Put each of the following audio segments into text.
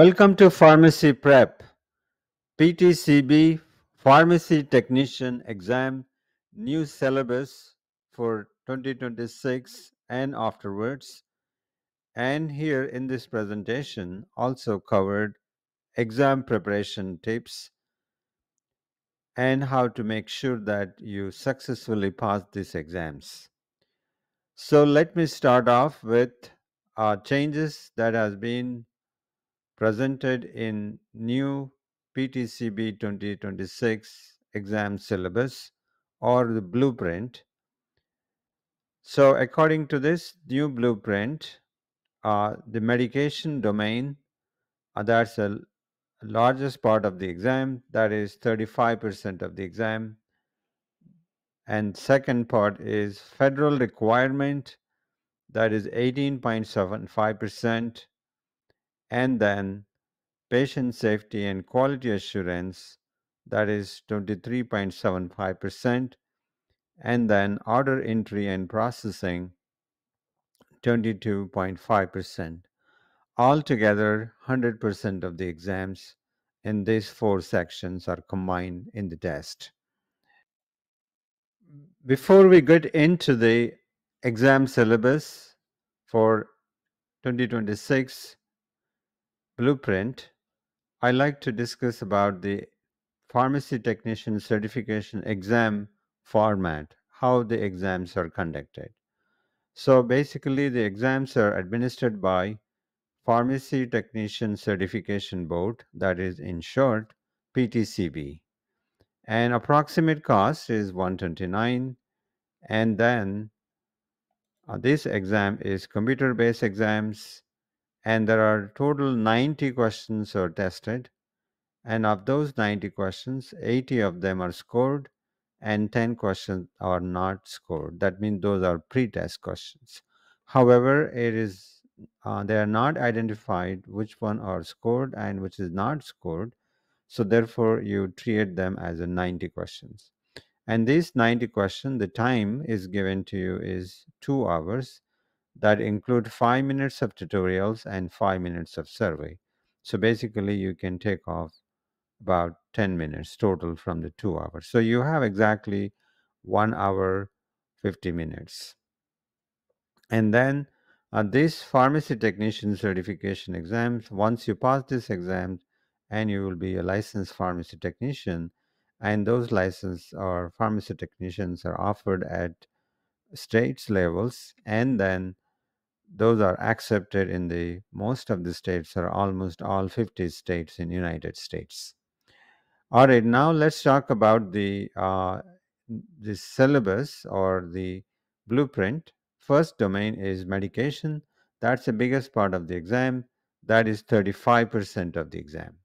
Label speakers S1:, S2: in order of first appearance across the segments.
S1: Welcome to Pharmacy Prep, PTCB Pharmacy Technician Exam, new syllabus for 2026 and afterwards. And here in this presentation, also covered exam preparation tips and how to make sure that you successfully pass these exams. So let me start off with uh, changes that has been presented in new PTCB 2026 exam syllabus or the blueprint. So according to this new blueprint, uh, the medication domain, uh, that's the largest part of the exam, that is 35% of the exam. And second part is federal requirement, that is 18.75%. And then patient safety and quality assurance, that is 23.75%. And then order entry and processing, 22.5%. Altogether, 100% of the exams in these four sections are combined in the test. Before we get into the exam syllabus for 2026 blueprint, I like to discuss about the pharmacy technician certification exam format, how the exams are conducted. So basically the exams are administered by Pharmacy Technician Certification Board, that is in short PTCB. And approximate cost is 129 and then uh, this exam is computer based exams and there are total 90 questions are tested and of those 90 questions 80 of them are scored and 10 questions are not scored. That means those are pre-test questions. However it is uh, they are not identified which one are scored and which is not scored so therefore you treat them as a 90 questions. And these 90 questions the time is given to you is two hours that include five minutes of tutorials and five minutes of survey. So basically you can take off about 10 minutes total from the two hours. So you have exactly one hour 50 minutes. And then uh, this pharmacy technician certification exams once you pass this exam and you will be a licensed pharmacy technician and those license or pharmacy technicians are offered at states levels and then those are accepted in the most of the states or almost all 50 states in united states. All right now let's talk about the uh, the syllabus or the blueprint. First domain is medication. That's the biggest part of the exam. That is 35% of the exam.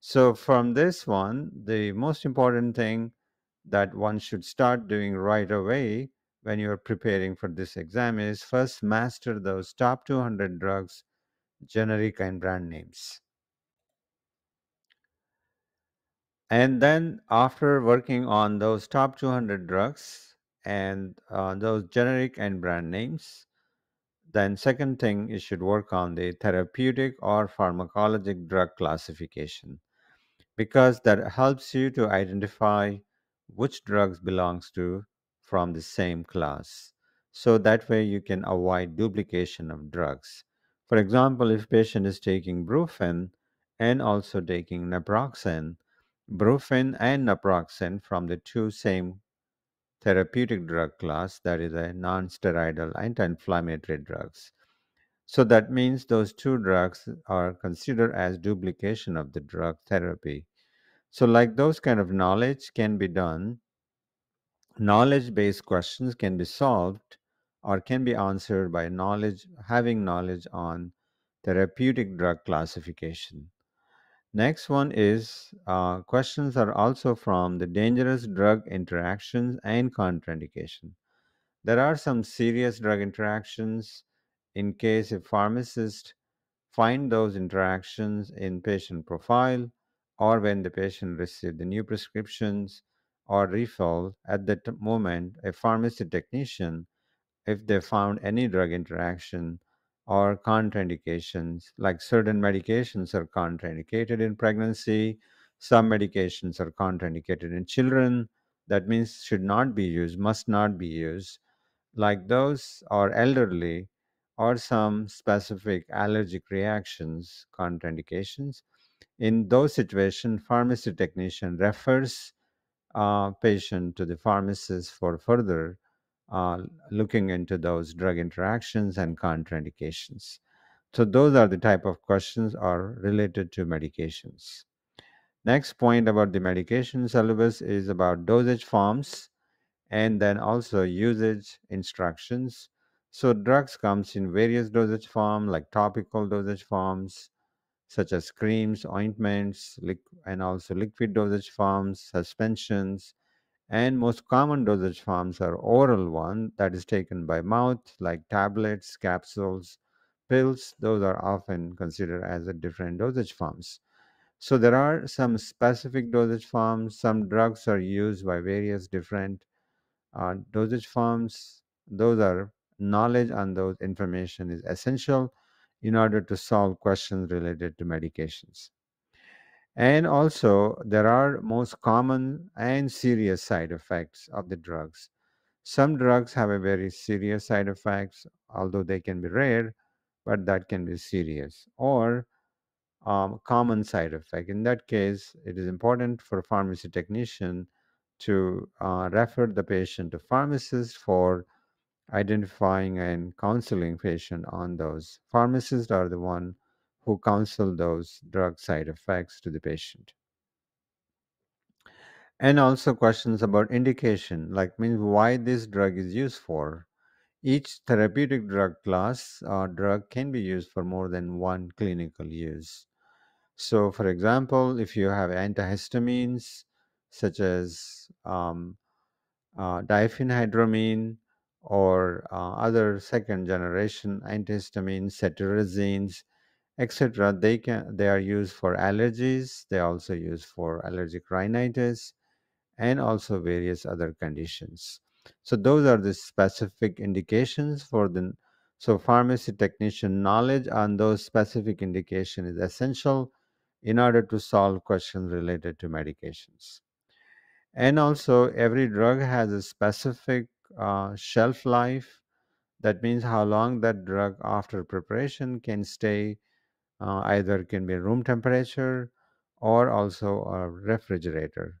S1: So from this one, the most important thing that one should start doing right away when you're preparing for this exam is first master those top 200 drugs, generic and brand names. And then after working on those top 200 drugs and uh, those generic and brand names, then second thing you should work on the therapeutic or pharmacologic drug classification because that helps you to identify which drugs belongs to from the same class. So that way you can avoid duplication of drugs. For example if patient is taking brufen and also taking naproxen brufen and naproxen from the two same therapeutic drug class that is a non-steroidal anti-inflammatory drugs. So that means those two drugs are considered as duplication of the drug therapy. So, like those kind of knowledge can be done, knowledge based questions can be solved or can be answered by knowledge, having knowledge on therapeutic drug classification. Next one is uh, questions are also from the dangerous drug interactions and contraindication. There are some serious drug interactions in case a pharmacist find those interactions in patient profile or when the patient received the new prescriptions or refill at that moment a pharmacy technician if they found any drug interaction or contraindications. Like certain medications are contraindicated in pregnancy, some medications are contraindicated in children. That means should not be used, must not be used. Like those are elderly or some specific allergic reactions, contraindications. In those situations, pharmacy technician refers uh, patient to the pharmacist for further uh, looking into those drug interactions and contraindications. So those are the type of questions are related to medications. Next point about the medication syllabus is about dosage forms and then also usage instructions. So drugs comes in various dosage form like topical dosage forms such as creams, ointments, and also liquid dosage forms, suspensions, and most common dosage forms are oral one that is taken by mouth like tablets, capsules, pills. Those are often considered as a different dosage forms. So there are some specific dosage forms. Some drugs are used by various different uh, dosage forms. Those are knowledge on those information is essential in order to solve questions related to medications. And also, there are most common and serious side effects of the drugs. Some drugs have a very serious side effects, although they can be rare, but that can be serious or um, common side effect. In that case, it is important for a pharmacy technician to uh, refer the patient to pharmacist for identifying and counseling patient on those. Pharmacists are the one who counsel those drug side effects to the patient. And also questions about indication, like means why this drug is used for. Each therapeutic drug class or drug can be used for more than one clinical use. So, for example, if you have antihistamines such as um, uh, diphenhydramine or uh, other second generation antihistamines, cetirizines, etc., they can they are used for allergies. They also used for allergic rhinitis and also various other conditions. So those are the specific indications for the so pharmacy technician knowledge on those specific indication is essential in order to solve questions related to medications. And also every drug has a specific uh, shelf life. That means how long that drug after preparation can stay uh, either can be room temperature or also a refrigerator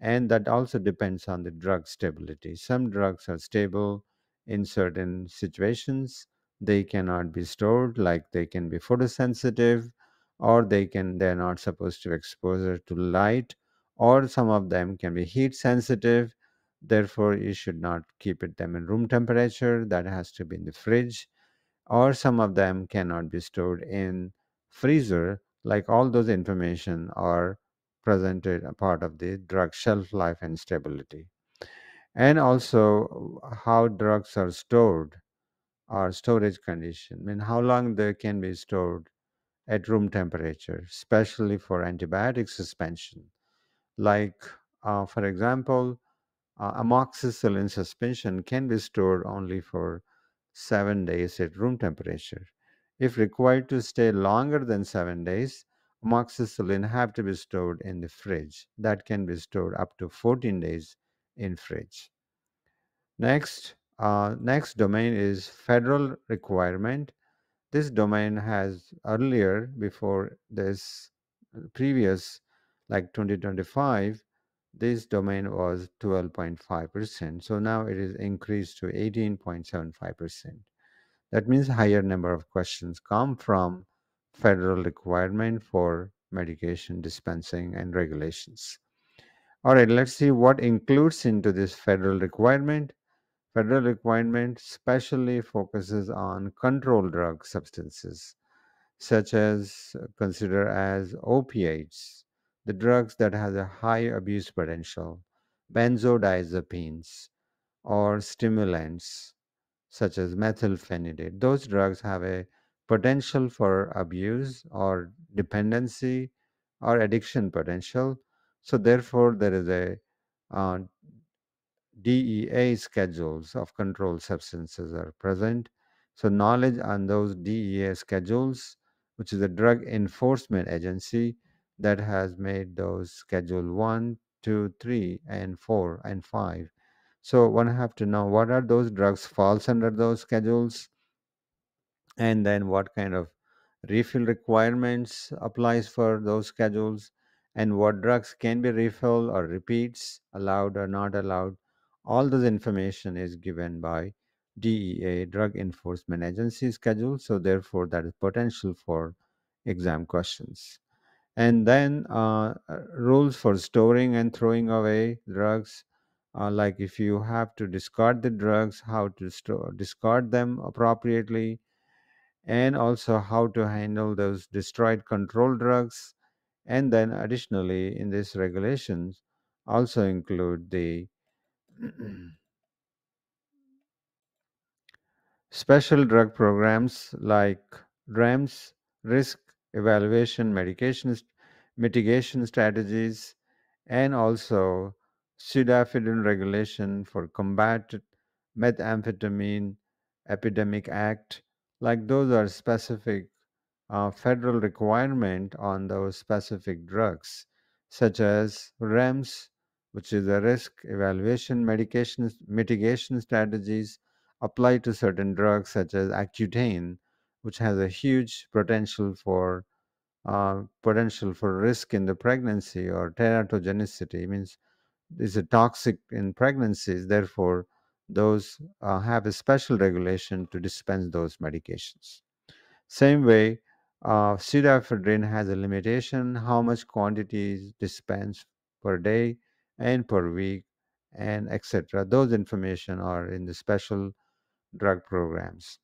S1: and that also depends on the drug stability. Some drugs are stable in certain situations. They cannot be stored, like they can be photosensitive, or they can they're not supposed to exposure to light, or some of them can be heat sensitive. Therefore, you should not keep it them in room temperature. That has to be in the fridge or some of them cannot be stored in freezer like all those information are presented a part of the drug shelf life and stability and also how drugs are stored or storage condition I mean how long they can be stored at room temperature especially for antibiotic suspension like uh, for example uh, amoxicillin suspension can be stored only for seven days at room temperature. If required to stay longer than seven days, amoxicillin have to be stored in the fridge. That can be stored up to 14 days in fridge. Next, uh, next domain is federal requirement. This domain has earlier, before this previous, like 2025, this domain was 12.5%. So now it is increased to 18.75%. That means higher number of questions come from federal requirement for medication dispensing and regulations. All right, let's see what includes into this federal requirement. Federal requirement specially focuses on controlled drug substances such as consider as opiates, the drugs that has a high abuse potential, benzodiazepines, or stimulants such as methylphenidate. Those drugs have a potential for abuse or dependency or addiction potential. So therefore, there is a uh, DEA schedules of controlled substances are present. So, knowledge on those DEA schedules, which is a drug enforcement agency that has made those schedule 1, 2, 3, and 4 and 5. So, one have to know what are those drugs falls under those schedules? And then what kind of refill requirements applies for those schedules? And what drugs can be refilled or repeats allowed or not allowed? All this information is given by dea drug enforcement agency schedule so therefore that is potential for exam questions and then uh, rules for storing and throwing away drugs uh, like if you have to discard the drugs how to store discard them appropriately and also how to handle those destroyed control drugs. And then, additionally, in these regulations, also include the special drug programs like REMS, risk evaluation, medication mitigation strategies, and also pseudoephedrine regulation for combat methamphetamine epidemic act. Like those are specific uh, federal requirement on those specific drugs such as rems which is a risk evaluation medication mitigation strategies apply to certain drugs such as accutane which has a huge potential for uh, potential for risk in the pregnancy or teratogenicity it means is a toxic in pregnancies therefore those uh, have a special regulation to dispense those medications. Same way uh, pseudoephedrine has a limitation how much quantity is dispensed per day and per week and etc those information are in the special drug programs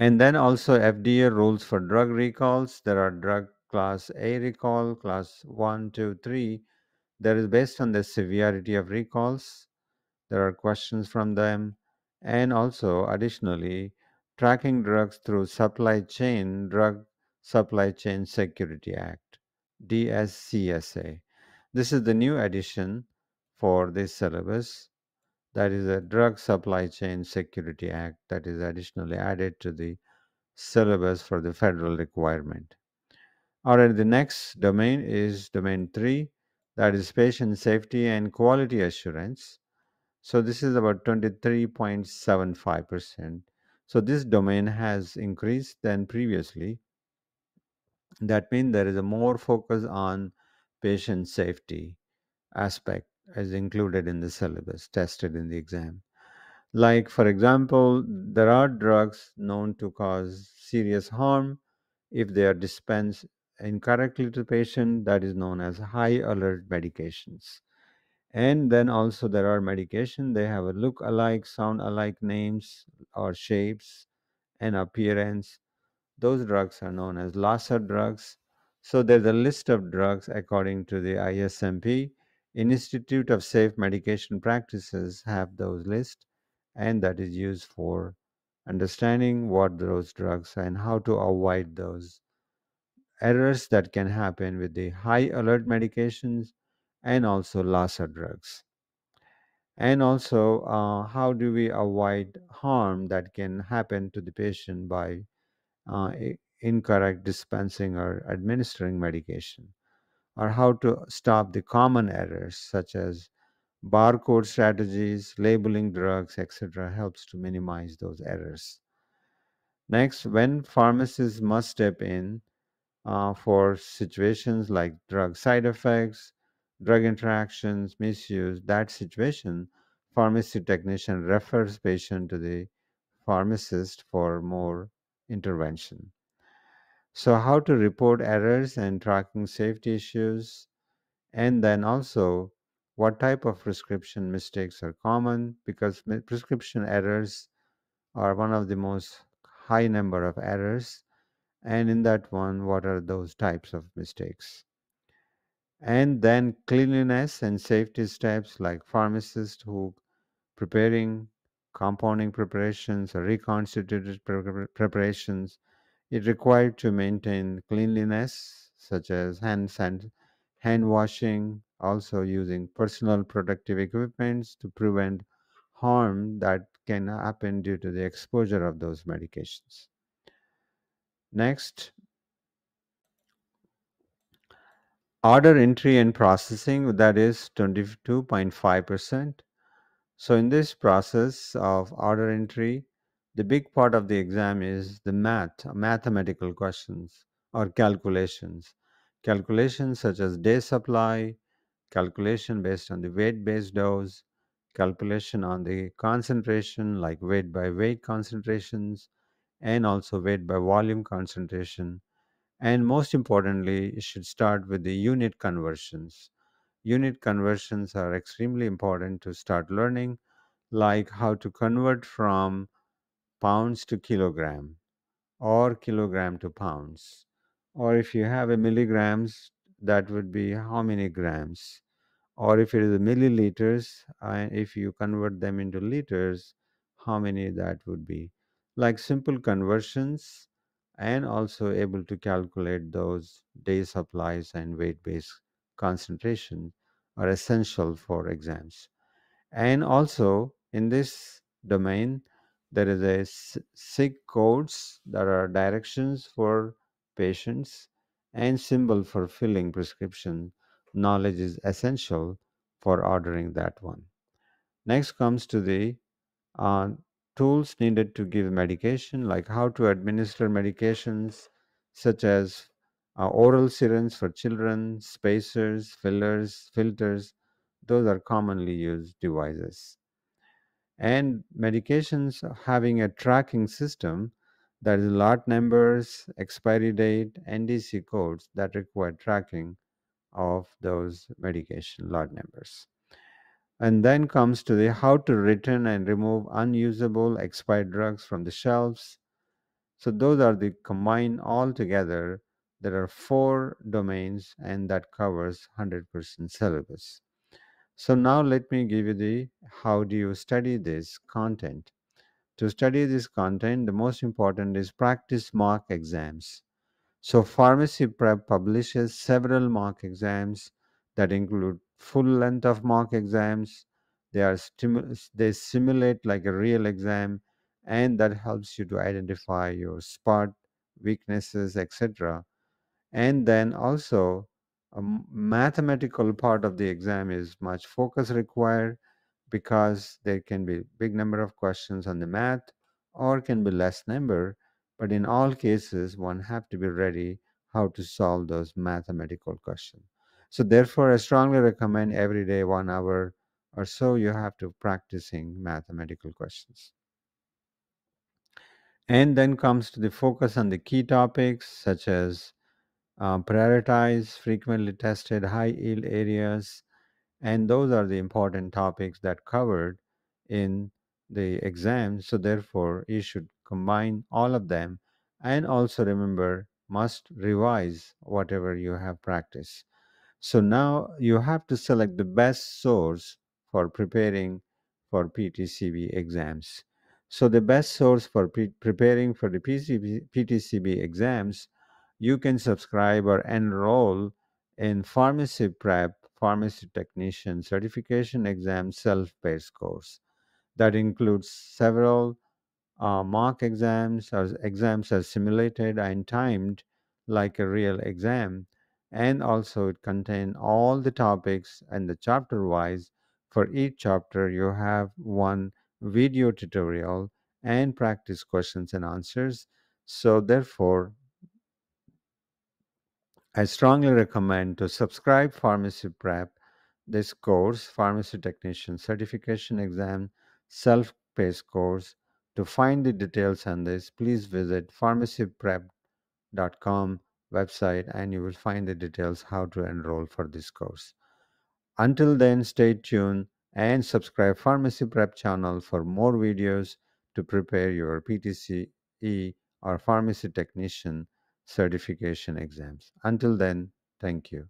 S1: and then also FDA rules for drug recalls. There are drug class A recall, class one, 2, 3. There is based on the severity of recalls. There are questions from them. And also, additionally, tracking drugs through supply chain, Drug Supply Chain Security Act, DSCSA. This is the new addition for this syllabus. That is a Drug Supply Chain Security Act that is additionally added to the syllabus for the federal requirement. All right, the next domain is domain three, that is patient safety and quality assurance. So this is about 23.75%. So this domain has increased than previously. That means there is a more focus on patient safety aspect as included in the syllabus, tested in the exam. Like, for example, there are drugs known to cause serious harm if they are dispensed incorrectly to the patient, that is known as high alert medications. And then also there are medication, they have a look alike, sound alike names or shapes and appearance. Those drugs are known as LASA drugs. So there's a list of drugs according to the ISMP. Institute of Safe Medication Practices have those lists and that is used for understanding what those drugs are and how to avoid those errors that can happen with the high alert medications and also LASA drugs. And also, uh, how do we avoid harm that can happen to the patient by uh, incorrect dispensing or administering medication? Or how to stop the common errors such as barcode strategies, labeling drugs, etc., helps to minimize those errors. Next, when pharmacists must step in uh, for situations like drug side effects, drug interactions, misuse, that situation, pharmacy technician refers patient to the pharmacist for more intervention. So, how to report errors and tracking safety issues, and then also what type of prescription mistakes are common? Because prescription errors are one of the most high number of errors. And in that one what are those types of mistakes? And then cleanliness and safety steps like pharmacists who preparing compounding preparations or reconstituted pre- preparations it required to maintain cleanliness such as hand hand washing also using personal protective equipment to prevent harm that can happen due to the exposure of those medications. Next, order entry and processing, that is 22.5%. So, in this process of order entry, the big part of the exam is the math, mathematical questions or calculations. Calculations such as day supply, calculation based on the weight based dose, calculation on the concentration like weight by weight concentrations, and also weight by volume concentration. And most importantly, you should start with the unit conversions. Unit conversions are extremely important to start learning, like how to convert from pounds to kilogram or kilogram to pounds. Or if you have a milligrams, that would be how many grams. Or if it is milliliters, and if you convert them into liters, how many that would be. Like simple conversions and also able to calculate those day supplies and weight based concentration are essential for exams. And also in this domain, there is a SIG codes that are directions for patients and symbol for filling prescription. Knowledge is essential for ordering that one. Next comes to the uh, tools needed to give medication, like how to administer medications such as uh, oral syringes for children, spacers, fillers, filters. Those are commonly used devices and medications having a tracking system that is lot numbers, expiry date, NDC codes that require tracking of those medication lot numbers. And then comes to the how to return and remove unusable expired drugs from the shelves. So those are the combined all together. There are four domains and that covers 100% syllabus. So now let me give you the how do you study this content. To study this content, the most important is practice mock exams. So Pharmacy Prep publishes several mock exams that include full length of mock exams. They are stimu- they simulate like a real exam and that helps you to identify your spot weaknesses etc and then also a mathematical part of the exam is much focus required because there can be big number of questions on the math or can be less number but in all cases one have to be ready how to solve those mathematical questions so therefore i strongly recommend every day one hour or so you have to practicing mathematical questions. And then comes to the focus on the key topics such as uh, prioritize frequently tested high yield areas and those are the important topics that covered in the exam so therefore you should combine all of them and also remember must revise whatever you have practiced so now you have to select the best source for preparing for PTCB exams. So the best source for pre- preparing for the PCB, PTCB exams, you can subscribe or enroll in Pharmacy Prep Pharmacy Technician Certification Exam Self-Paced course. That includes several uh, mock exams or exams are simulated and timed like a real exam. And also it contains all the topics and the chapter wise. For each chapter you have one video tutorial and practice questions and answers. So therefore i strongly recommend to subscribe pharmacy prep this course pharmacy technician certification exam self-paced course. To find the details on this please visit pharmacyprep.com website and you will find the details how to enroll for this course. Until then stay tuned and subscribe pharmacy prep channel for more videos to prepare your ptce or pharmacy technician certification exams. Until then thank you